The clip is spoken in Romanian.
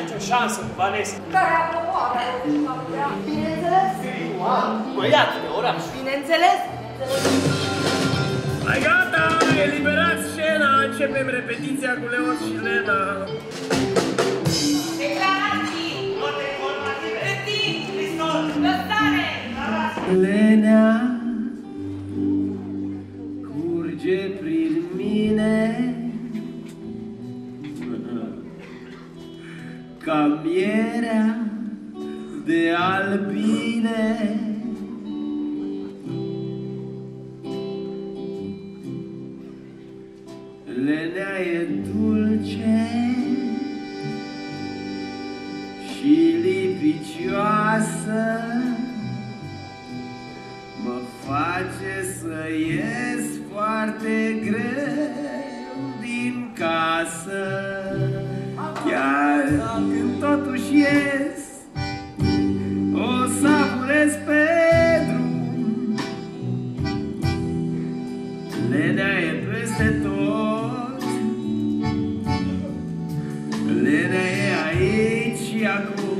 nicio șansă cu Vanessa. Care, apropo, avea o vrea, bineînțeles. Băiat de oraș. Bineînțeles. Hai gata, eliberați scena, începem repetiția cu Leon și Lena. Declarații. Note informative. Retin. Pistol. Lăsare. Lenea curge prin ca mierea de albine. Lenea e dulce și lipicioasă Mă face să ies foarte greu din casă ies O savurez pe drum. Lenea e peste tot Lenea e aici și acum